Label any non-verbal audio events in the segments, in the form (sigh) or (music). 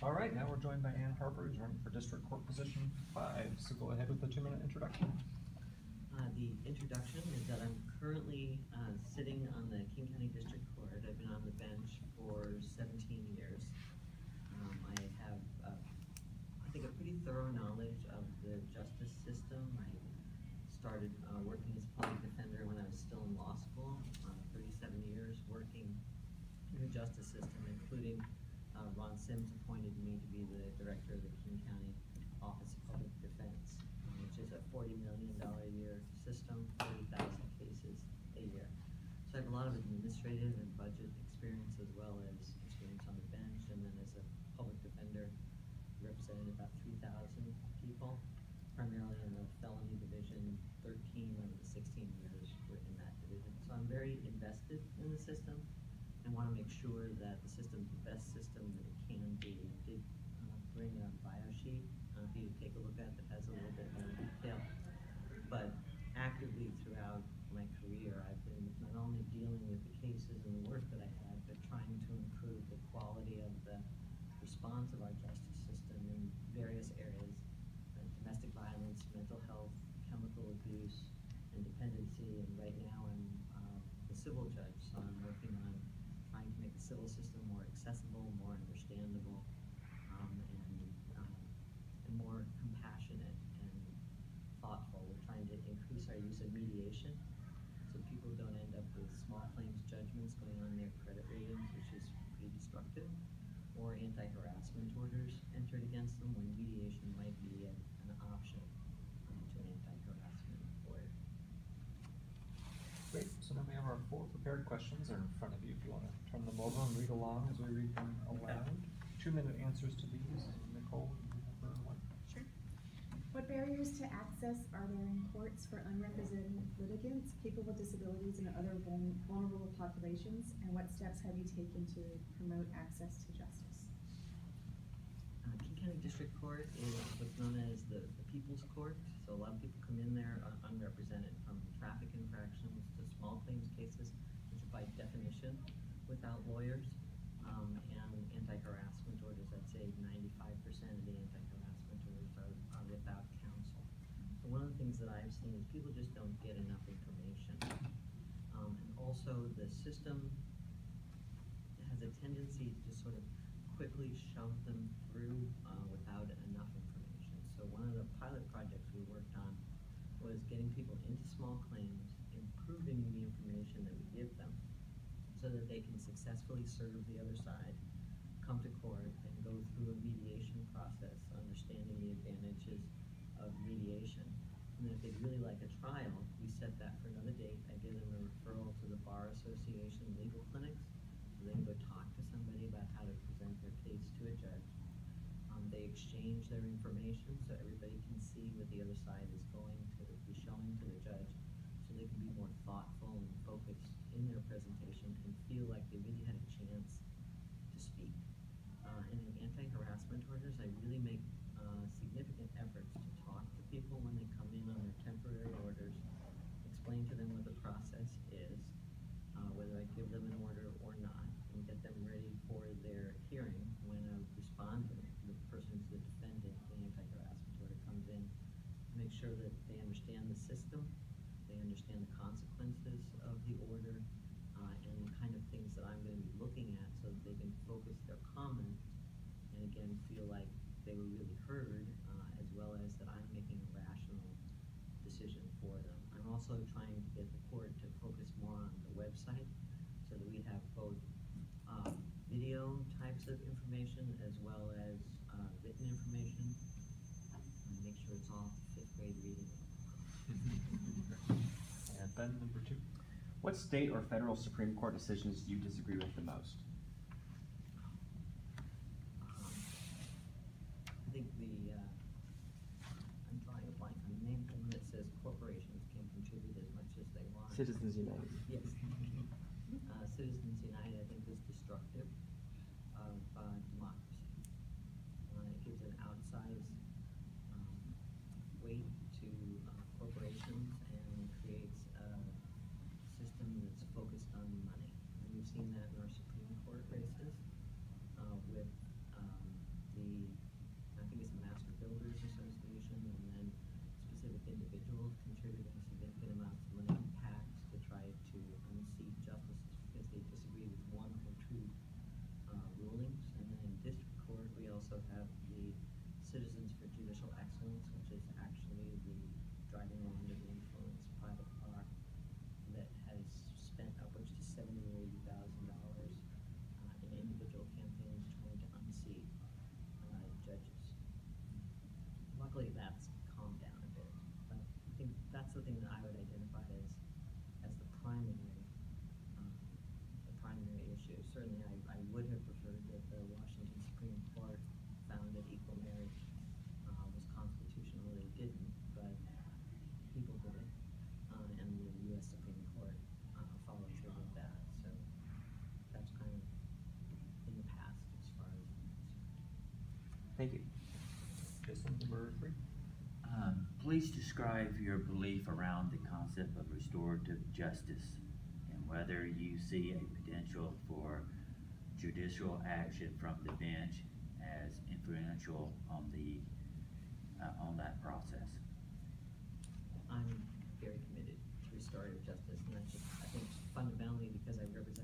All right, now we're joined by Anne Harper, who's running for District Court Position Five, so go ahead with the two-minute introduction. Uh, the introduction is that I'm currently, uh, sitting on the King County District Court. I've been on the bench for seventeen years. Um, I have, uh, I think a pretty thorough knowledge of the justice system. I started, uh, working as a public defender when I was still in law school, uh, thirty-seven years working in the justice system, including, uh, Ron Sims appointed me to be the director of the King County Office of Public Defense, uh, which is a forty million dollar a year system, thirty thousand cases a year. So I have a lot of administrative and budget experience as well as experience on the bench, and then as a public defender, represented about three thousand people, primarily in the felony division, thirteen of the sixteen years were in that division. So I'm very invested in the system and wanna make sure that the system's the best system that it can be. I did, uh, bring a bio sheet, uh, for you to take a look at that has a little bit more detail. But actively throughout my career, I've been not only dealing with the cases and the work that I had, but trying to improve the quality of the response of our justice system in various areas. uh, Domestic violence, mental health, chemical abuse, and dependency, and right now I'm, uh, the civil judge, so I'm working on trying to make the civil system more accessible, more understandable, um, and, um, and more compassionate and thoughtful. We're trying to increase our use of mediation, so people don't end up with small claims judgments going on their credit ratings, which is pretty destructive, or anti-harassment orders entered against them when mediation might be a- an option um, to an anti-harassment order. Great, so now we have our four prepared questions are in front of you, if you wanna turn them over and read along as we read them aloud. Two-minute answers to these, Nicole, you have the one. Sure. What barriers to access are there in courts for unrepresented litigants, people with disabilities, and other vulnerable populations? And what steps have you taken to promote access to justice? Uh, King County District Court is what's known as the, the People's Court, so a lot of people come in there unrepresented, from traffic infractions to small claims cases, which are by definition without lawyers, um, and anti-harassment orders, I'd say ninety-five percent of the anti-harassment orders are, are without counsel. So one of the things that I've seen is people just don't get enough information. Um, and also, the system has a tendency to sort of quickly shove them through uh, without enough information. So one of the pilot projects we worked on was getting people into small claims, improving the information that we give them so that they can successfully serve the other side, come to court and go through a mediation process, understanding the advantages of mediation. And then if they'd really like a trial, we set that for another date. I give them a referral to the Bar Association legal clinics, so they can go talk to somebody about how to present their case to a judge. Um, they exchange their information so everybody can see what the other side is going to be showing to the judge, so they can be more thoughtful and focused in their presentation and feel like they really had a chance to speak. Uh, and in anti-harassment orders, I really make, uh, significant efforts to talk to people when they come in on their temporary orders, explain to them what the process is, uh, whether I give them an order or not, and get them ready for their hearing when a respondent, the person who's the defendant, the anti-harassment order comes in, make sure that they understand the system, they understand the consequences of the order, uh, and the kind of things that I'm gonna be looking at, so that they can focus their comments, and again, feel like they were really heard, uh, as well as that I'm making a rational decision for them. I'm also trying to get the court to focus more on the website, so that we have both, uh, video types of information as well as, uh, written information. And make sure it's all fifth grade reading. (laughs) And Ben, number two. What state or federal Supreme Court decisions do you disagree with the most? Um, I think the, uh, I'm drawing a blank on the name, the one that says corporations can contribute as much as they want. Citizens United. Yes. Uh, Citizens United, I think, is destructive Thank you. Number three. Um, please describe your belief around the concept of restorative justice and whether you see a potential for judicial action from the bench as influential on the uh, on that process. I'm very committed to restorative justice, and I think fundamentally because I represent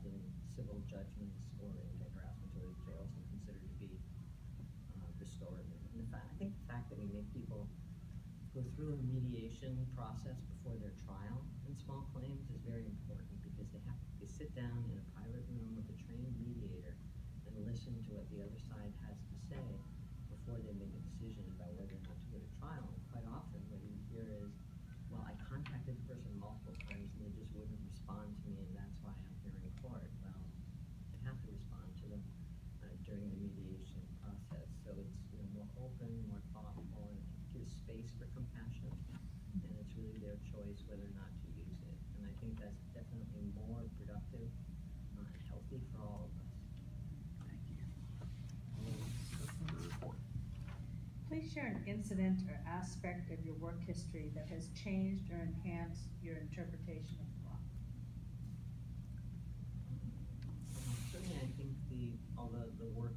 often civil judgments or in the prosecutorial jails are considered to be uh, restorative. And the fact, I think the fact that we make people go through a mediation process before their trial in small claims is very important because they have to they sit down and choice whether or not to use it. And I think that's definitely more productive uh, healthy for all of us. Thank you. Please share an incident or aspect of your work history that has changed or enhanced your interpretation of the law. Um, certainly, I think the although the work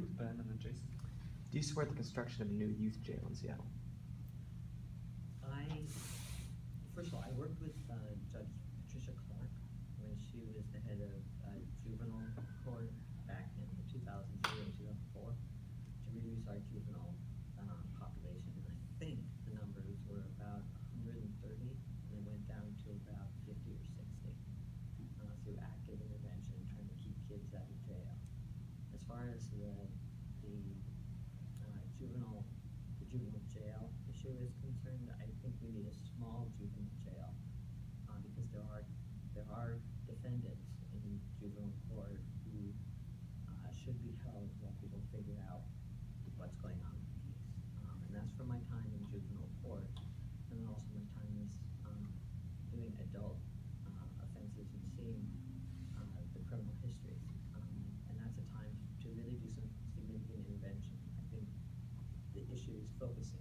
with Ben and then Jason. Do you support the construction of a new youth jail in Seattle? I, first of all, I worked with uh, Judge Patricia Clark when she was the head of uh, juvenile court focusing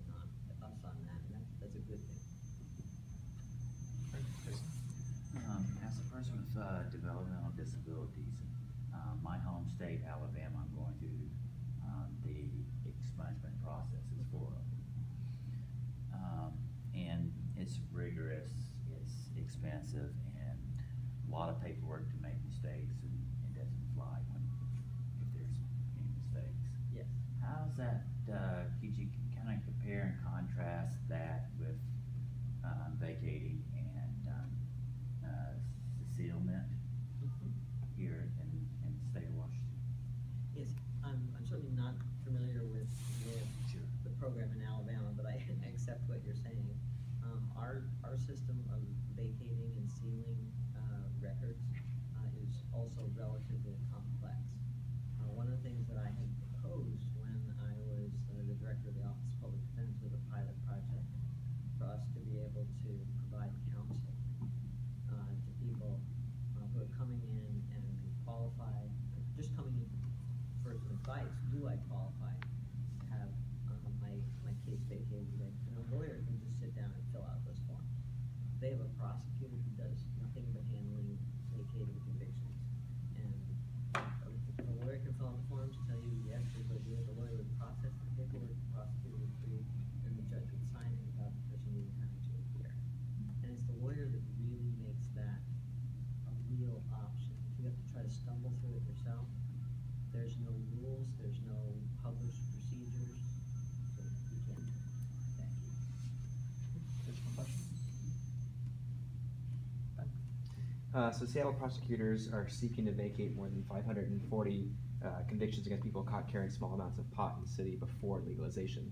Uh, so Seattle prosecutors are seeking to vacate more than 540 uh, convictions against people caught carrying small amounts of pot in the city before legalization.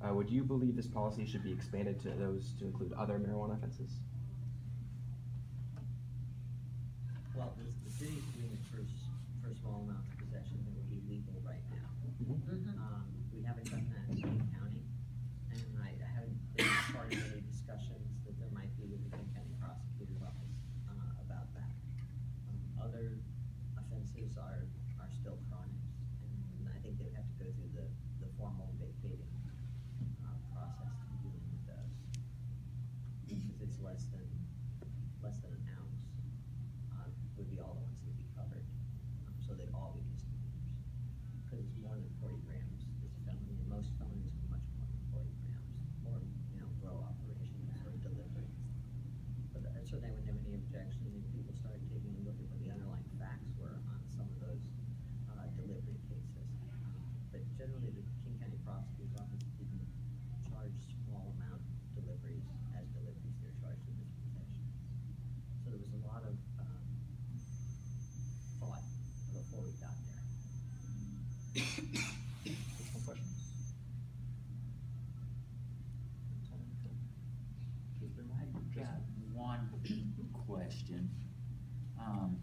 Uh, would you believe this policy should be expanded to those to include other marijuana offenses? Well, the, the city's doing it for, for small amounts Just one question. Um,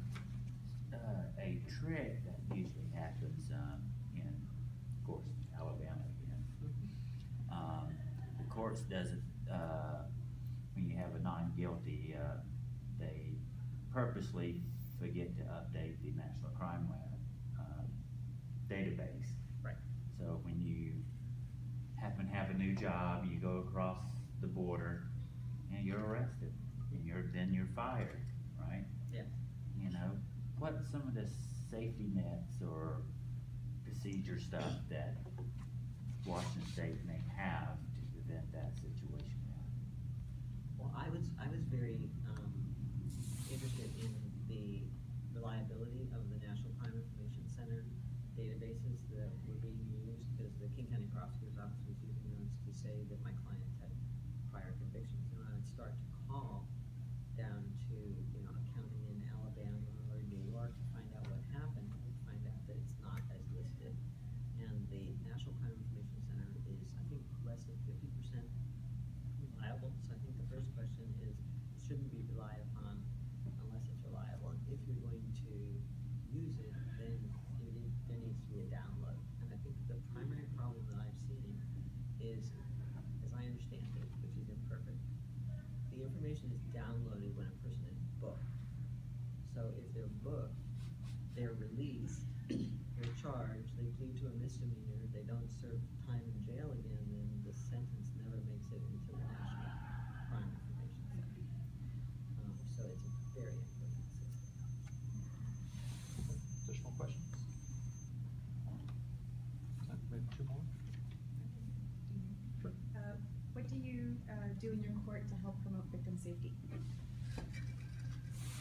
uh, a trick that usually happens um, in, of course, Alabama again. Um, the courts doesn't, uh, when you have a non-guilty, uh, they purposely forget to update the National Crime Lab um, database. Right. So when you happen to have a new job, you go across the border, and you're arrested, and you're then you're fired, right? Yeah. You know, what some of the safety nets or procedure stuff that Washington State may have to prevent that situation? Well, I was I was very um, interested in the reliability of the National Crime Information Center databases that were being used because the King County Prosecutor's Office was using those to say that my clients had prior convictions uh, do in your court to help promote victim safety?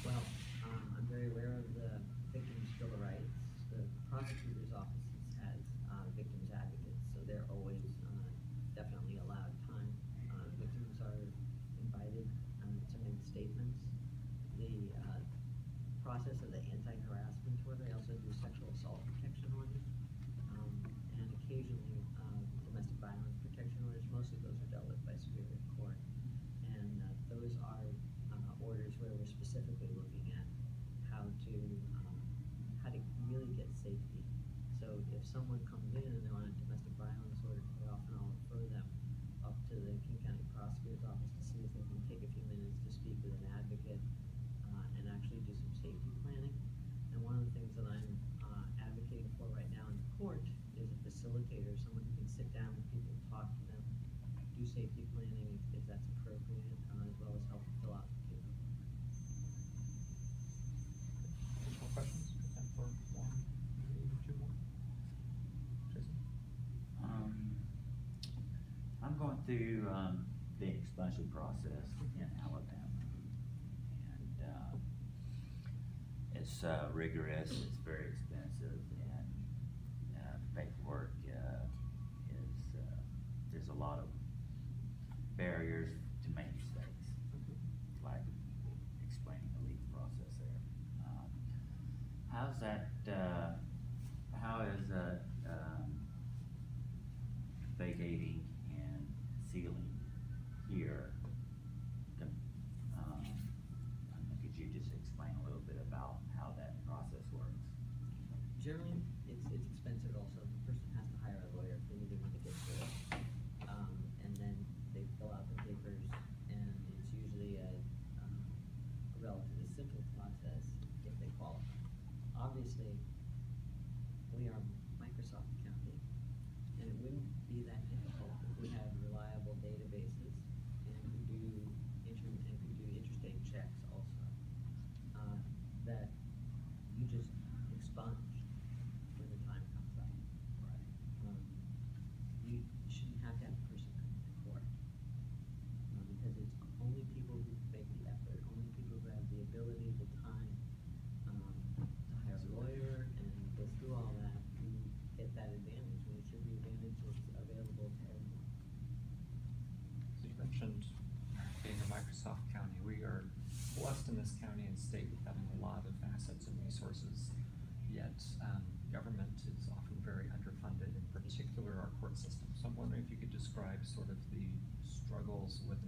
Well, um, I'm very aware of the victim's civil rights. The prosecutor someone comes in and they want a domestic violence order, they often I'll refer them up to the King County Prosecutor's Office to see if they can take a few minutes to speak with an advocate uh, and actually do some safety it's uh, rigorous, it's very expensive, and uh, paperwork uh, is, uh, there's a lot of barriers to make mistakes, like explaining the legal process there. Um, how's that state with having a lot of assets and resources, yet um, government is often very underfunded, in particular our court system. So I'm wondering if you could describe sort of the struggles with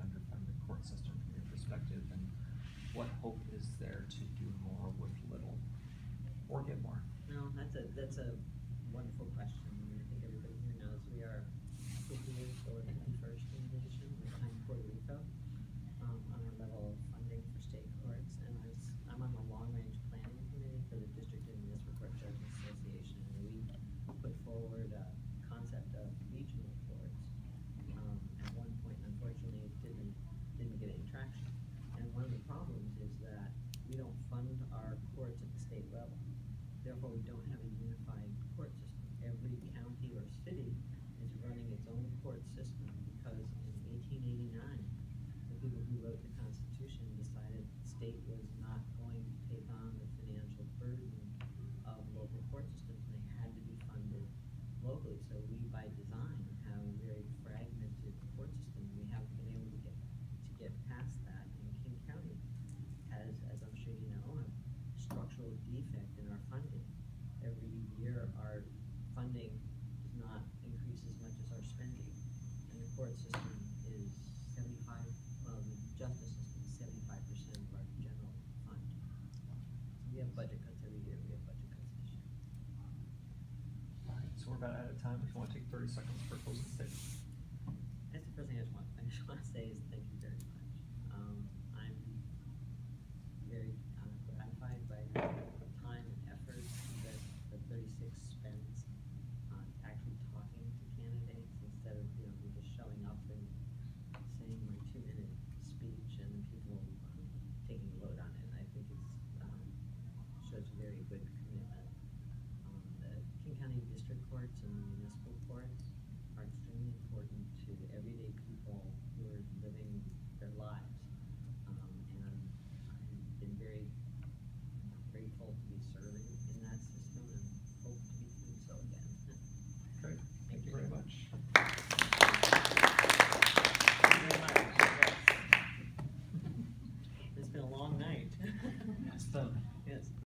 about ahead of time if you want to take 30 seconds for closing statement. As the president, I just want to say is thank you